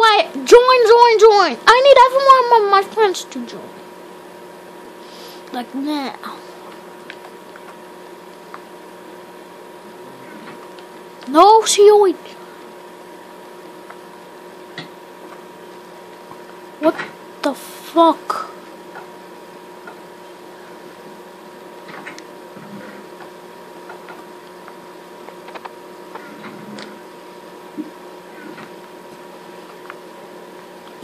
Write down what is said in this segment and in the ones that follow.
wait. Join, join, join. I need every one of my friends to join. Like now. No, you. What the fuck?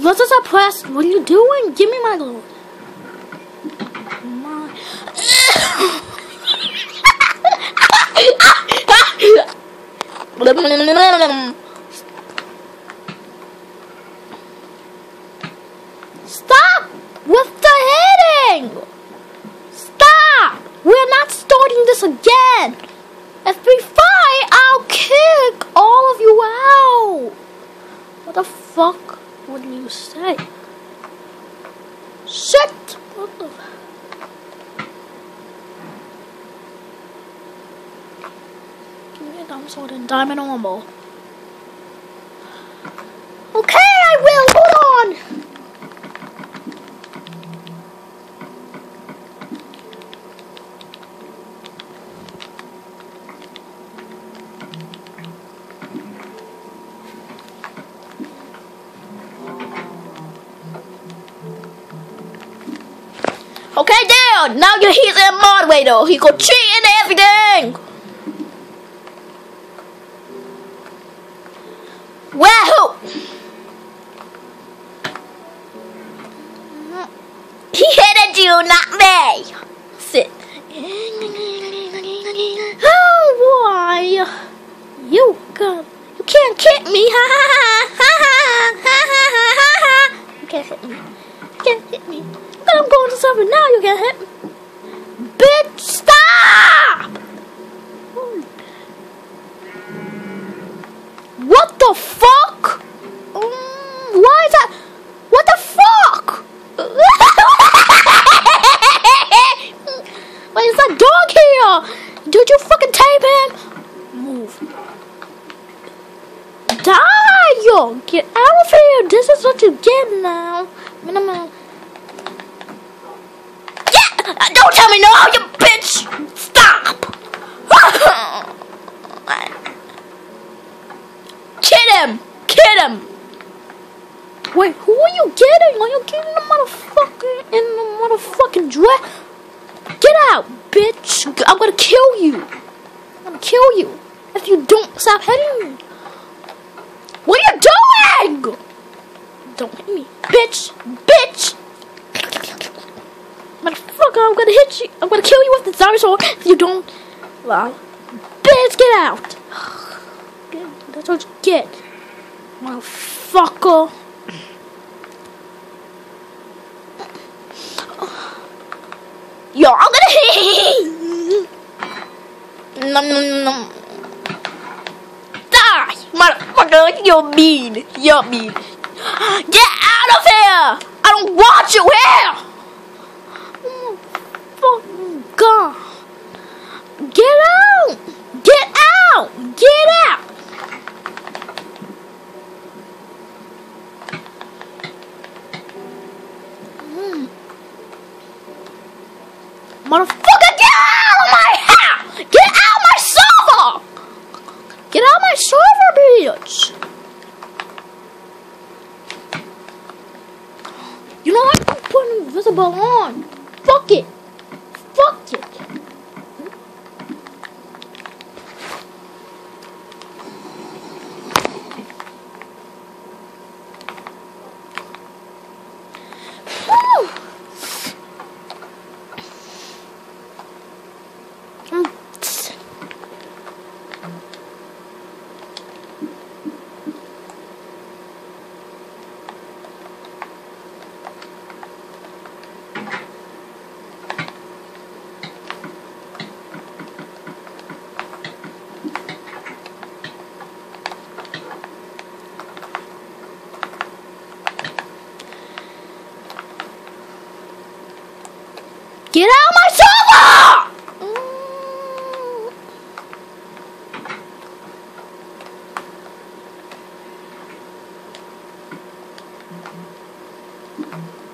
Is that press? What are you doing? Give me my load. My. Stop with the hitting! Stop! We're not starting this again! If we fight, I'll kick all of you out! What the fuck would you say? Shit! What the... Give me a dumb sword and diamond normal. Okay, Dale. Now he's a moderator. He could cheat and everything. Wahoo! He hit at you, not me. Sit. Oh boy, you come. You can't kick me. Ha ha ha ha ha ha ha ha ha. You can't hit me. Can't hit me. But I'm going to suffer now. You can't hit me. Bitch, stop! What the fuck? Um, why is that? What the fuck? Why is that dog here? Did you fucking tape him? Move. Die, yo! Get out of here! This is what you get now. Minimum. Don't tell me no, you bitch! Stop! Kid him! Kid him! Wait, who are you getting? Are you getting the motherfucker in the motherfucking dress? Get out, bitch! I'm gonna kill you! I'm gonna kill you if you don't stop hitting me! What are you doing? Don't hit me, bitch! Bitch! Motherfucker, I'm gonna hit you! I'm gonna kill you with the zombie sword if you don't. Well, bitch, get out! That's what you get, motherfucker. Yo, I'm gonna hit. Nom nom nom. Die, motherfucker! You're mean. You're mean. Get out of here! I don't want you here. Oh, fucking God. Get out! Get out! Get out! Mm. Motherfucker, get out of my house! Get out of my server! Get out of my server, bitch! You know what? I'm putting invisible Fuck it. Get out of my sofa! Mm-hmm.